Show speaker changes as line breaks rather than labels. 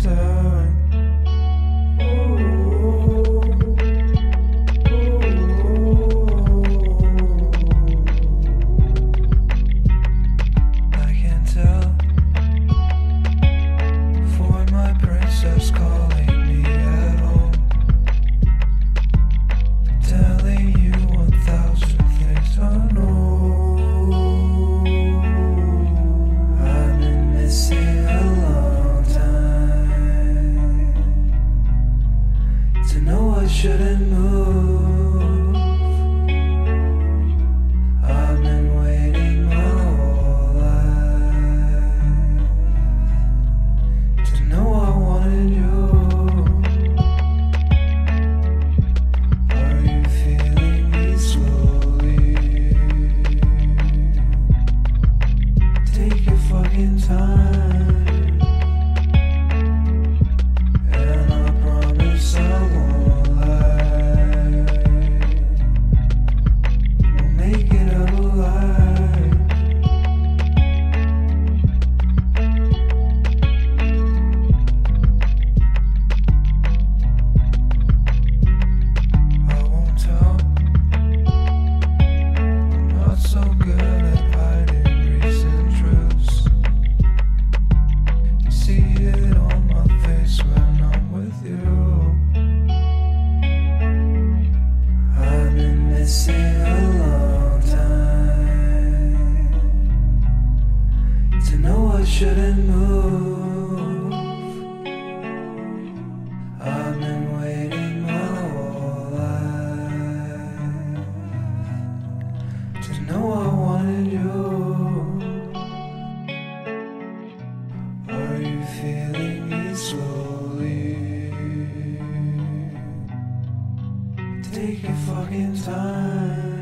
time. Move. I've been waiting my whole life to know I wanted you. Are you feeling me slowly? Take your fucking time. Shouldn't move. I've been waiting my whole life to know I wanted you. Are you feeling me slowly? Take your fucking time.